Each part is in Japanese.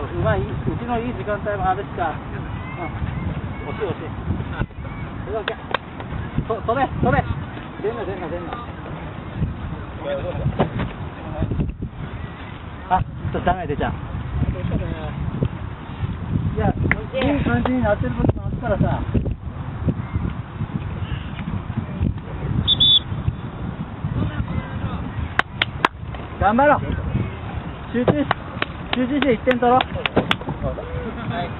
いやいや、うまい、うちのいい時間帯もあれしか、うん、惜しい惜しい。それだけ。そ、飛べ、飛べ。出んな、出んな、出んな。あ、ちょっとダメ出ちゃう。いや、いい感じになってることもあったらさ。頑張ろう集中し集中して1点取ろう。はい。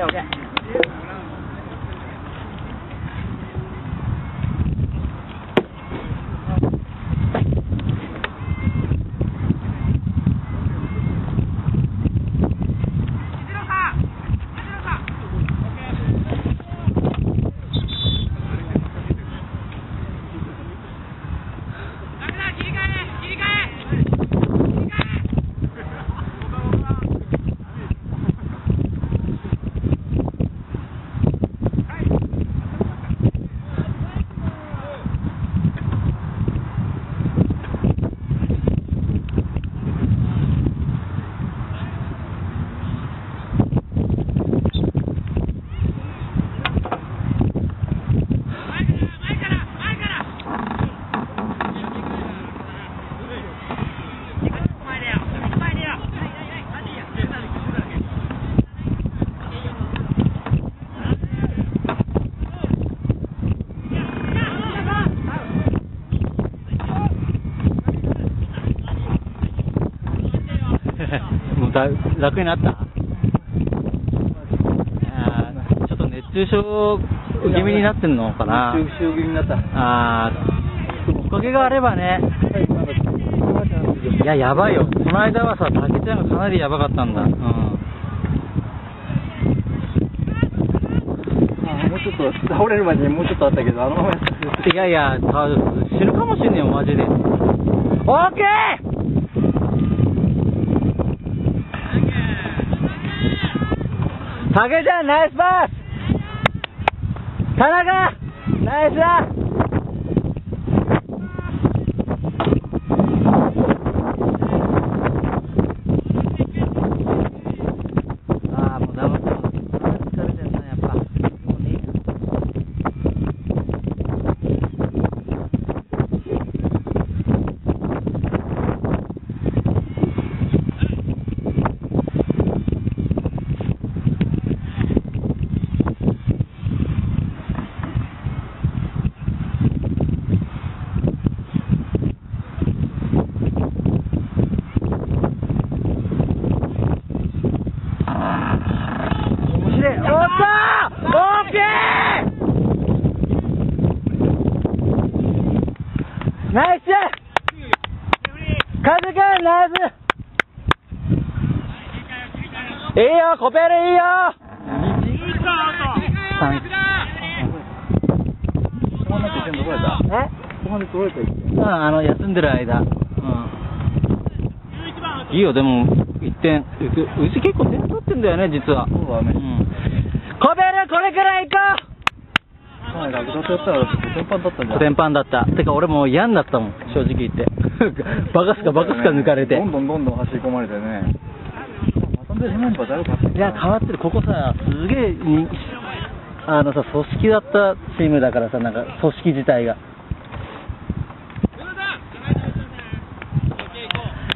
OK もうだ楽になった？あーちょっと熱中症気味になってんのかな？中秋気味になった。あーおかげがあればね。い。ややばいよ。この間はさ竹ちゃんがかなりやばかったんだ。うん。あもうちょっと倒れるまでにもうちょっとあったけど、あのままいやいや、た死ぬかもしんねえよ、マジで。オーケー竹ちゃん、ナイスパス。田中ナイスだああ、もう黙っても疲れてんな、やっぱ。もうねえな面白い。おっとオーケーナイスカズ君ナイスいいよ、コペルいいようん、あの、休んでる間。うん。いいよ、でも、1点。ううち結構点取ってんだよね、実は。そうだね。うん。コペル、これくらい行こかなり楽勝ってやったら、全般だったんじゃうん全般だった。てか、俺もう嫌になったもん、正直言って。バカすかバカすか抜かれて。どんどんどんどん走り込まれてね。いぶ変わっていや、変わってる。ここさ、すげえに、あのさ、組織だったチームだからさ、なんか、組織自体が。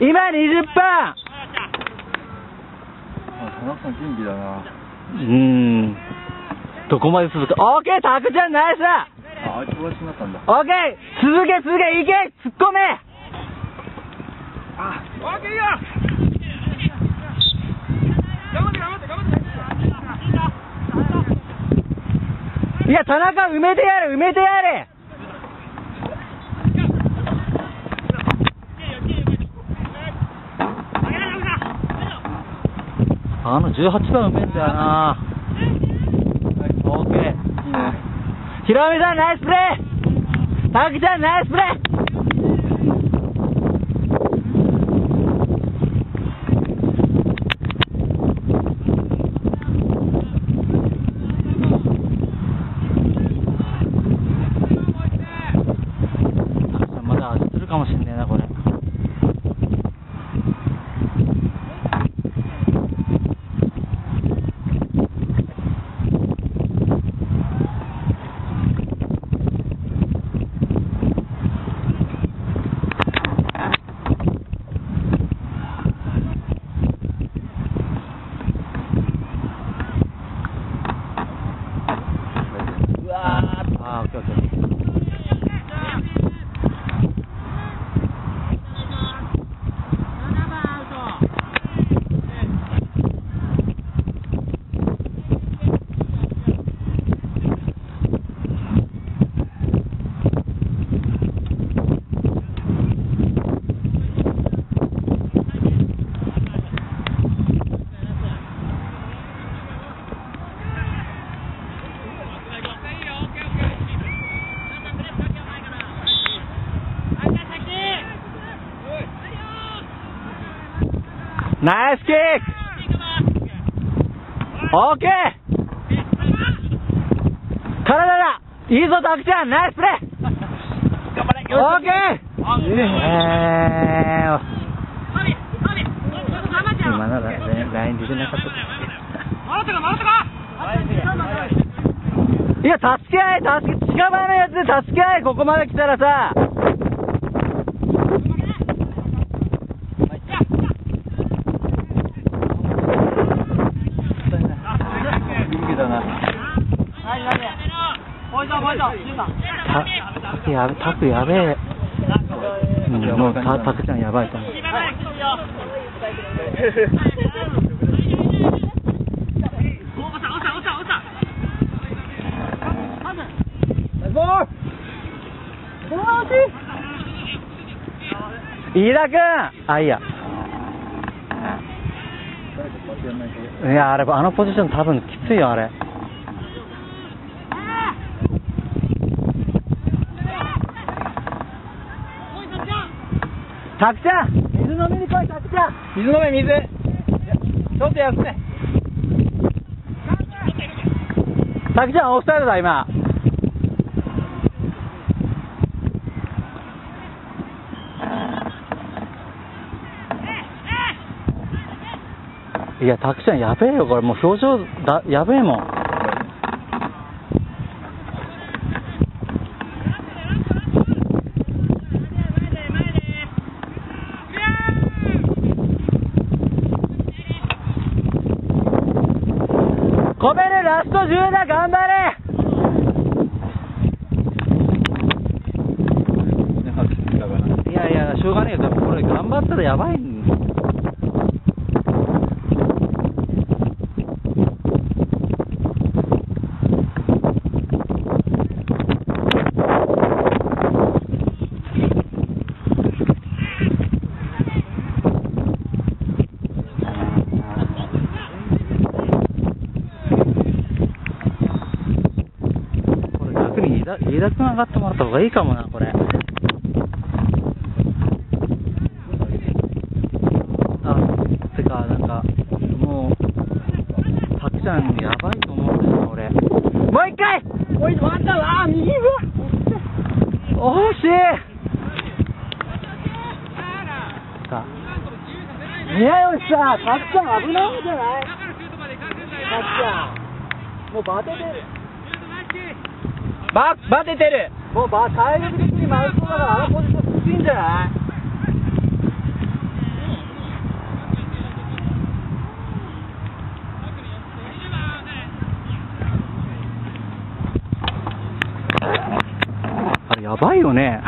今20分あ田中さん元気だな。うーん。どこまで続くオーケータクちゃんナイスあ、あいつ小出しになったんだ。オーケー続け続けいけ突っ込めあ、いや、田中埋めてやれ埋めてやれ。あの18番埋めんだよなオーケー。ひろみさんナイスプレー。たくちゃんナイスプレーまだ当てるかもしんねえなこれナイスキックオーケー体だいいぞ、タクちゃんナイスプレー頑張れオーケーえー、今のライン出てなかった。いや、助け合え、助け、近場のやつで助け合え、ここまで来たらさ。いいけどな。た、たやべ、たくやべえ。うん、もうた、たくちゃんやばいと思う。飯田くんあ、いいや。いや、あれ、あのポジション多分きついよ、あれ。たくちゃん水飲みに来い、たくちゃん水飲め、水。ちょっと休め。たくちゃんオフサイドだ、今。いや、たくちゃんやべえよ、これ。もう表情だ、やべえもん。コベルラスト10だ、頑張れいねえよ。これ頑張ったらやばいんこれ逆に飯田飯田君上がってもらった方がいいかもな、これ。あ、てか、なんか、もう、たくちゃんやばいと思うんだよ、俺。もう一回もう一回、だわ右は惜しいさ宮吉さん、たくちゃん危ないんじゃない？たくちゃん。もうバテてる。バ、バテてる。もうば体力的にマウスだからあのポジションきついんじゃない？あれやばいよね。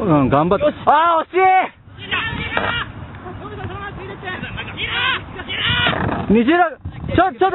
うん、頑張って。あー、惜しい虹色、ちょ、ちょっ